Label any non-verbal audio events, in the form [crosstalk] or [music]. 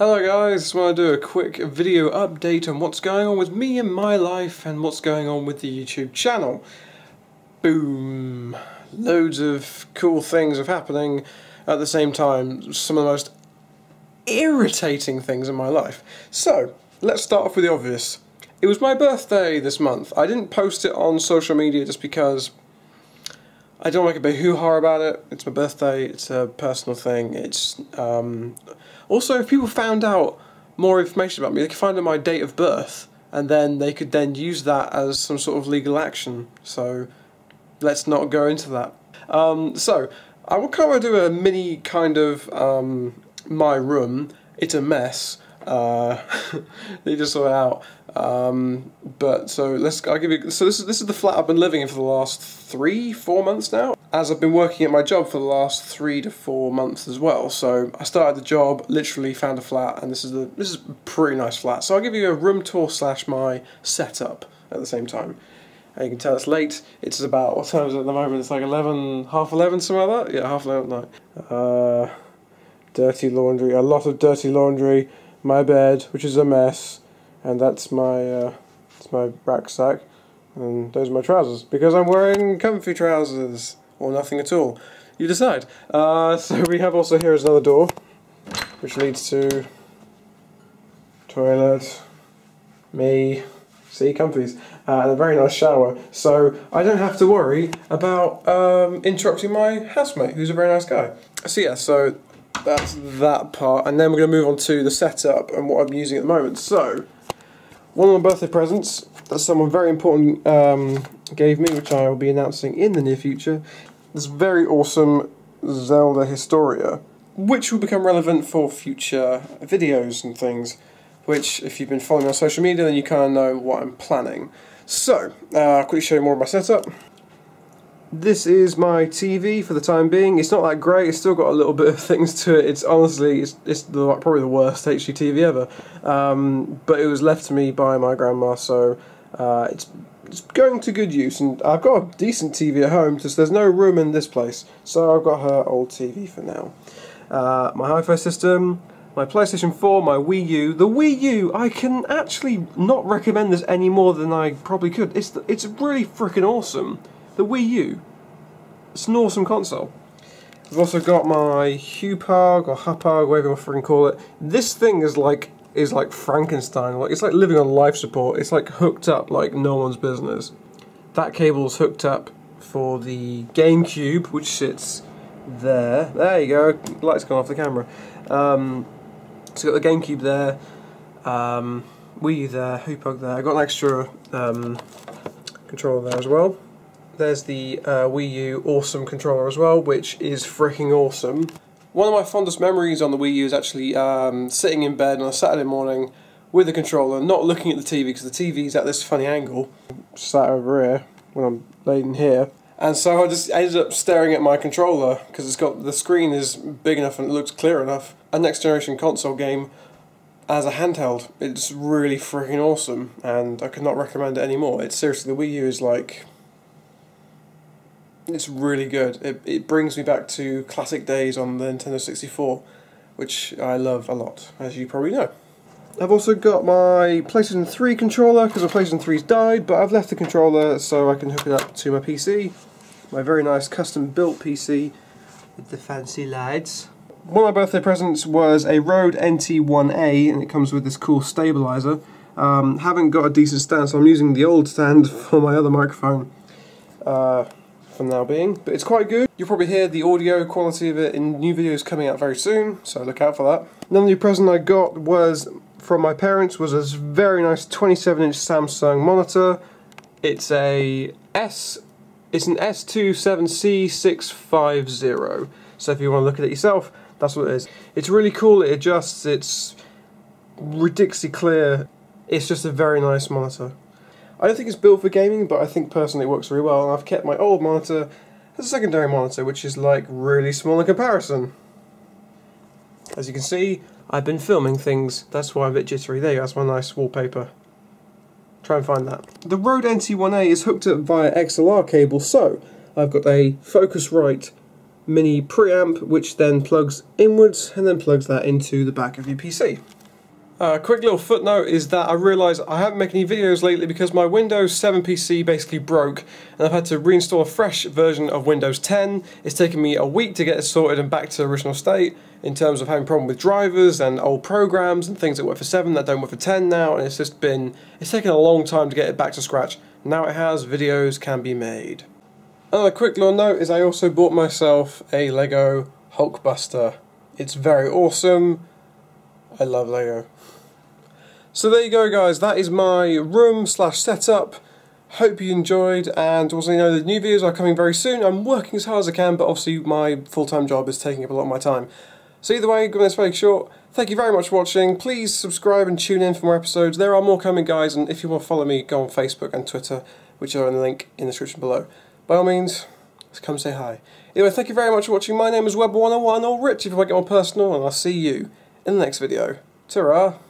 Hello guys, just want to do a quick video update on what's going on with me in my life and what's going on with the YouTube channel. Boom! Loads of cool things are happening at the same time, some of the most irritating things in my life. So, let's start off with the obvious. It was my birthday this month. I didn't post it on social media just because I don't make a big hoo-ha about it. It's my birthday. It's a personal thing. It's um, also if people found out more information about me, they could find out my date of birth, and then they could then use that as some sort of legal action. So let's not go into that. Um, so I will kind of do a mini kind of um, my room. It's a mess. Uh, [laughs] they just sort it out. Um, but so let's. I'll give you. So this is this is the flat I've been living in for the last three, four months now. As I've been working at my job for the last three to four months as well. So I started the job, literally found a flat, and this is the this is a pretty nice flat. So I'll give you a room tour slash my setup at the same time. And you can tell it's late. It's about what time is it at the moment? It's like eleven, half eleven, something like that. Yeah, half eleven at night. Uh, dirty laundry. A lot of dirty laundry my bed, which is a mess, and that's my uh, that's my rucksack, and those are my trousers because I'm wearing comfy trousers or nothing at all. You decide. Uh, so we have also here is another door, which leads to toilet, me, see comfies, uh, and a very nice shower. So I don't have to worry about um, interrupting my housemate, who's a very nice guy. So yeah, so that's that part, and then we're going to move on to the setup and what I'm using at the moment. So, one of my birthday presents that someone very important um, gave me, which I will be announcing in the near future, this very awesome Zelda Historia, which will become relevant for future videos and things, which, if you've been following me on social media, then you kind of know what I'm planning. So, uh, quickly show you more of my setup. This is my TV for the time being. It's not that great. It's still got a little [laughs] bit of things to it. It's honestly, it's, it's the, probably the worst HDTV ever. Um, but it was left to me by my grandma, so uh, it's it's going to good use. And I've got a decent TV at home, because there's no room in this place. So I've got her old TV for now. Uh, my hi-fi system, my PlayStation 4, my Wii U. The Wii U, I can actually not recommend this any more than I probably could. It's it's really freaking awesome the Wii U. It's an awesome console. I've also got my Hauppauge or Hauppauge, whatever you want to call it. This thing is like is like Frankenstein. Like it's like living on life support. It's like hooked up like no one's business. That cable's hooked up for the GameCube, which sits there. There you go. Light's gone off the camera. Um, so got the GameCube there. Um, Wii U there. Hauppauge there. I got an extra um, controller there as well there's the uh, Wii U Awesome controller as well, which is freaking awesome. One of my fondest memories on the Wii U is actually um, sitting in bed on a Saturday morning with the controller, not looking at the TV because the TV's at this funny angle, sat over here when I'm laying here. And so I just ended up staring at my controller because it's got the screen is big enough and it looks clear enough. A next generation console game as a handheld. It's really freaking awesome and I could not recommend it anymore. It's seriously the Wii U is like it's really good. It, it brings me back to classic days on the Nintendo 64, which I love a lot, as you probably know. I've also got my PlayStation 3 controller, because my PlayStation 3's died, but I've left the controller so I can hook it up to my PC. My very nice custom built PC with the fancy lights. One of my birthday presents was a Rode NT1A, and it comes with this cool stabilizer. Um, haven't got a decent stand, so I'm using the old stand [laughs] for my other microphone. Uh, for now being, but it's quite good. You'll probably hear the audio quality of it in new videos coming out very soon, so look out for that. Another new present I got was from my parents was a very nice 27 inch Samsung monitor. It's a S, it's an S27C650. So if you want to look at it yourself, that's what it is. It's really cool, it adjusts, it's ridiculously clear. It's just a very nice monitor. I don't think it's built for gaming, but I think personally it works really well. And I've kept my old monitor as a secondary monitor, which is like really small in comparison. As you can see, I've been filming things. That's why I'm a bit jittery. There that's my nice wallpaper. Try and find that. The Rode NT1A is hooked up via XLR cable, so I've got a Focusrite mini preamp which then plugs inwards and then plugs that into the back of your PC. A uh, quick little footnote is that I realised I haven't made any videos lately because my Windows 7 PC basically broke and I've had to reinstall a fresh version of Windows 10. It's taken me a week to get it sorted and back to original state in terms of having problem with drivers and old programs and things that work for 7 that don't work for 10 now and it's just been, it's taken a long time to get it back to scratch. Now it has, videos can be made. Another quick little note is I also bought myself a Lego Hulkbuster. It's very awesome. I love Lego. So there you go guys, that is my room slash setup. Hope you enjoyed and also you know the new videos are coming very soon. I'm working as hard as I can but obviously my full-time job is taking up a lot of my time. So either way, going this very short, thank you very much for watching. Please subscribe and tune in for more episodes. There are more coming guys and if you want to follow me, go on Facebook and Twitter, which are in the link in the description below. By all means, come say hi. Anyway, thank you very much for watching. My name is Webber101 or Rich if you want to get more personal and I'll see you in the next video. ta -ra.